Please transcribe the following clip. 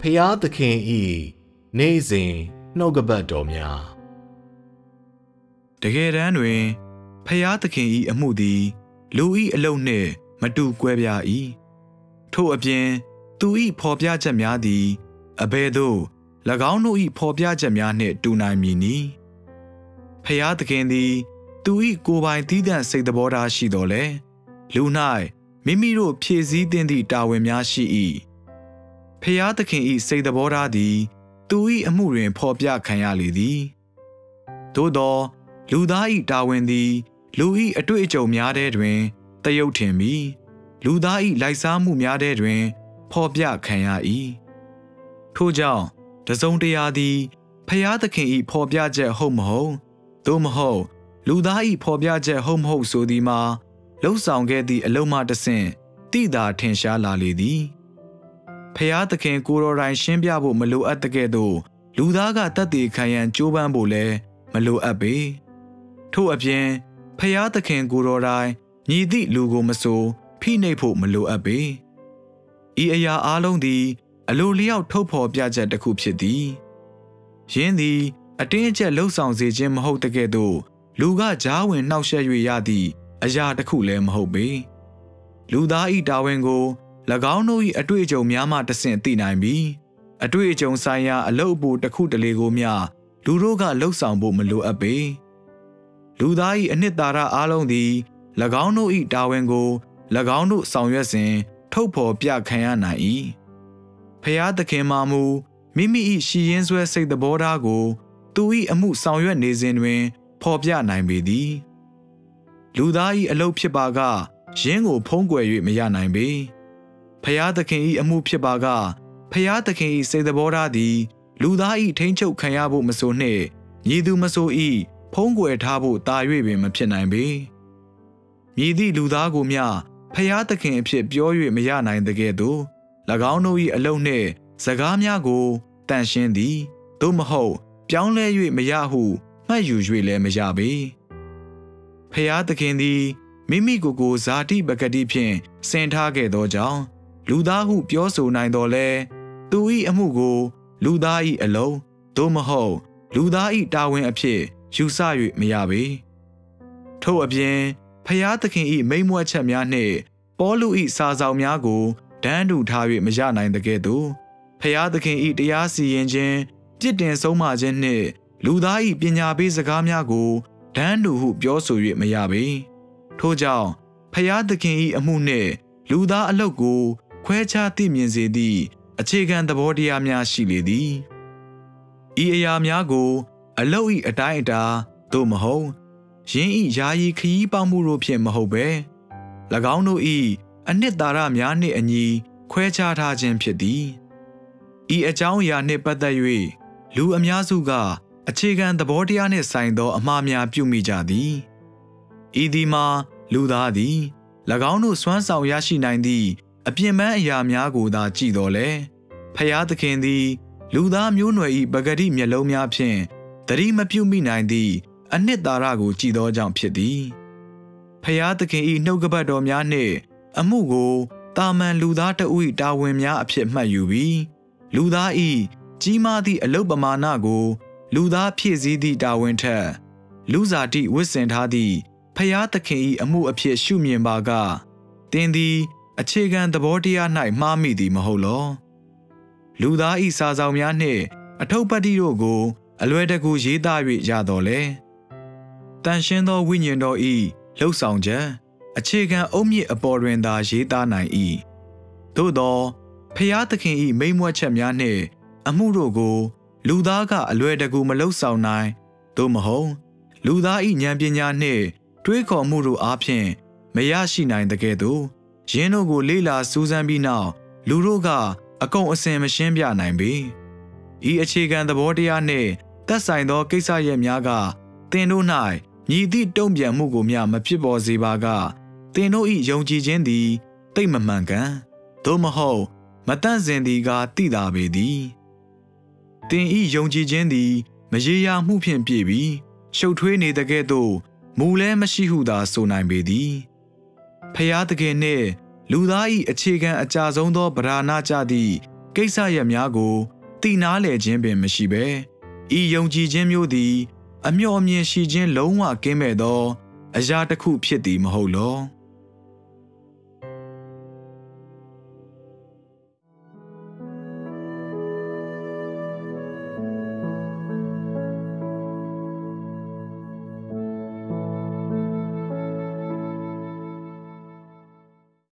ဖျားသခင်ဤနေ့စဉ်နှုတ်ကပတ်တော်များတကယ်တမ်းတွင်ဖျားသခင်ဤအမှုသည် လူဤအလုံးနှင့်မတူကွဲပြား၏ထို့အပြင် သူဤဖော်ပြချက်များသည်အဘယ်သို့၎င်းတို့ဤဖော်ပြချက်များနှင့်တူနိုင်မည်နီဖျားသခင်သည် သူဤကိုယ်ပိုင်သီးသန့်စိတ်သဘောထားရှိတော်လဲလူ၌မိမိတို့ဖြည့်ဆည်းသင့်သည့်တာဝန်များရှိ၏ ဖျားသခင်ဤစိတ်သဘောထားသည် သူဤအမှုတွင်ဖော်ပြခံရလေသည်သို့သော လူသားဤတာဝန်သည် လူဤအတွေ့အကြုံများတဲ့တွင်တယုတ်ထင်ပြီးလူသားဤလိုက်စားမှုများတဲ့တွင်ဖော်ပြခံရ၏ထို့ကြောင့်တစုံတရာသည်ဖျားသခင်ဤဖော်ပြချက်ဟုတ်မဟုတ်သို့မဟုတ်လူသားဤဖော်ပြချက်ဟုတ်မဟုတ်ဆိုသည်မှာလှုပ်ဆောင်ခဲ့သည့်အလုံးမတဆင့်တိတာထင်ရှားလာလေသည် ဖျားသခင်ကိုရော်တိုင်းရှင်းပြဖို့မလိုအပ်တဲ့ကဲ့သို့လူသားကတတ်တည်ခံရန်ကြိုးပမ်းဖို့လည်းမလိုအပ်ပေထို့အပြင်ဖျားသခင်ကိုရော်တိုင်းညီသည့်လူကိုမဆိုဖိနှိပ်ဖို့မလိုအပ်ပေဤအရာအလုံးသည် အလိုလျောက်ထုတ်ဖော်ပြချက်တစ်ခုဖြစ်သည်ယင်းသည် အတင်းအကျပ်လှုပ်ဆောင်စေခြင်းမဟုတ်တဲ့ကဲ့သို့လူကကြားဝင်နှောက်ယှက်၍ရသည့်အရာတစ်ခုလည်းမဟုတ်ပေလူသားဤတာဝန်ကို၎ င်းတို့၏အတွေ့အကြုံများမှတဆင့်သိနိုင်ပြီးအတွေ့အကြုံဆိုင်ရာအလုပ်အပိုတစ်ခုတလေကိုမျှလူတို့ကလှုပ်ဆောင်ဖို့မလိုအပ်ပေလူသား၏အနှစ်သာရအလုံးသည်၎င်းတို့၏တာဝန်ကို၎င်းတို့ဆောင်ရွက်စဉ်ထုတ်ဖော်ပြခံရနိုင်၏ဖျားသခင်မှမူမိမိ၏ရှီရင်ဆွဲစိတ်သဘောထားကို သူ၏အမှုဆောင်ရွက်နေစဉ်တွင် ဖော်ပြနိုင်ပေသည်လူသား၏အလုပ်ဖြစ်ပါကယင်းကိုဖုံးကွယ်၍မရနိုင်ပေ ဖျားသခင်၏အမှုဖြစ်ပါကဖျားသခင်၏စိတ်သဘောထားသည် လူသား၏ထိမ့်ချုပ်ခံရဖို့မဆိုနှင့်ညီသူမဆို၏ဖုံးကွယ်ထားဖို့တာ၍ပင်မဖြစ်နိုင်ပေမြည်သည့်လူသားကိုမျှဖျားသခင်အဖြစ်ပြော၍မရနိုင်တဲ့ကဲ့သို့၎င်းတို့၏အလုံးနှင့်စကားများကိုတန်ရှင်းသည်သို့မဟုတ် ပြောင်းလဲ၍မရဟုမှတ်ယူ၍လည်းမရပေဖျားသခင်သည်မိမိကိုယ်ကိုဇာတိပဂတိဖြင့်ဆင်ထားခဲ့သောကြောင့် လူသားဟုပြောဆိုနိုင်တော်လဲသူ၏အမှုကို လူသား၏အလုံးသို့မဟုတ် လူသား၏တာဝန်အဖြစ်ယူဆ၍မရပေထို့အပြင်ဖျားသခင်၏မိမ့်မွက်ချက်များနှင့်ပေါလု၏စာဆောင်များကိုဒန်းတူထား၍မရနိုင်တဲ့ကဲ့သို့ဖျားသခင်၏တရားစီရင်ခြင်းပြစ်တင်ဆုံးမခြင်းနှင့် လူသား၏ပညာပေးစကားများကိုဒန်းတူဟုပြောဆို၍မရပေထို့ကြောင့်ဖျားသခင်၏အမှုနှင့် လူသားအလုပ်ကို ခွဲခြားသိမြင်စေသည့်အခြေခံသဘောတရားများရှိလေသည်ဤအရာများကို အလုတ်၏အတိုင်းအတာသို့မဟုတ်ယင်းဤယာယီခရီးပေါမှုတို့ဖြင့်မဟုတ်ပဲ၎င်းတို့၏အနှစ်သာရများနှင့်အညီခွဲခြားထားခြင်းဖြစ်သည်ဤအကြောင်းအရာနှင့်ပတ်သက်၍လူအများစုက အခြေခံသဘောတရားနှင့်ဆိုင်သော အမှားများပြုမိကြသည်ဤသည်မှာလူသားသည်၎င်းတို့စွမ်းဆောင်ရရှိနိုင်သည့် အပြင်းပန်းအရာများကိုသာကြည့်တော်လဲဖျားသခင်သည် လူသားမျိုးနွယ်၏ပဂတိမျက်လုံးများဖြင့်တတိမပြုမိနိုင်သည့်အနှစ်သာရကိုကြည်သောကြောင့်ဖြစ်သည်ဖျားသခင်၏နှုတ်ကပတ်တော်များနှင့် အမှုကိုတာမန်လူသားတဦး၏တာဝန်များအဖြစ်မှတ်ယူပြီးလူသား၏ကြီးမားသည့်အလုပမာဏကို လူသားဖြည့်ဆည်းသည့်တာဝန်ထက်လူစားတိဝစ်စင်ထားသည့်ဖျားသခင်၏အမှုအဖြစ်ရှုမြင်ပါကတင်းသည် အခြေခံသဘောတရား၌မှားမိသည်မဟုတ်လောလူသား၏စာဆောင်များနှင့် အထုပ်ပတ်တိတို့ကို အလွယ်တကူရေးသား၍ရတော်လဲတန်ရှင်းသောဝိညာဉ်တော်ဤလှုပ်ဆောင်ချက်အခြေခံအုတ်မြစ်အပေါ်တွင်သာရေးသားနိုင်၏သို့သောဖျားသခင်ဤမိမ့်မွက်ချက်များနှင့်အမှုတို့ကို လူသားကအလွယ်တကူမလှုပ်ဆောင်နိုင်သို့မဟုတ်လူသားဤဉာဏ်ပညာနှင့်တွေးခေါ်မှုတို့အားဖြင့်မရရှိနိုင်တဲ့ကဲ့သို့ ယင်းတို့ကိုလေ့လာစူးစမ်းပြီးနောက်လူတို့ကအကုန်အစင်မရှင်းပြနိုင်ပေဤအခြေခံသဘောတရားနှင့်သက်ဆိုင်သောကိစ္စရပ်များကသင်တို့၌ညီသည့်တုံ့ပြန်မှုကိုမျှမဖြစ်ပေါ်စေပါကသင်တို့၏ယုံကြည်ခြင်းသည်တိတ်မမှန်ကန်သို့မဟုတ်မတန့်စင်သည်ကတိတာပေသည်သင်၏ယုံကြည်ခြင်းသည် မရေရာမှုဖြင့်ပြည့်ပြီးရှုပ်ထွေးနေတကဲ့သို့မူလဲမရှိဟုသာဆိုနိုင်ပေသည် ဖျားသခင်နှင့်လူသား၏အခြေခံအကြဆုံးသောဗราဏကြသည့်ကိစ္စရပ်များကိုသိနာလေခြင်းပင်မရှိဘဲဤယုံကြည်ခြင်းမျိုးသည် အမျှော်အမြင်ရှိခြင်းလုံးဝကင်းမဲ့သော အရာတစ်ခုဖြစ်သည်မဟုတ်လော။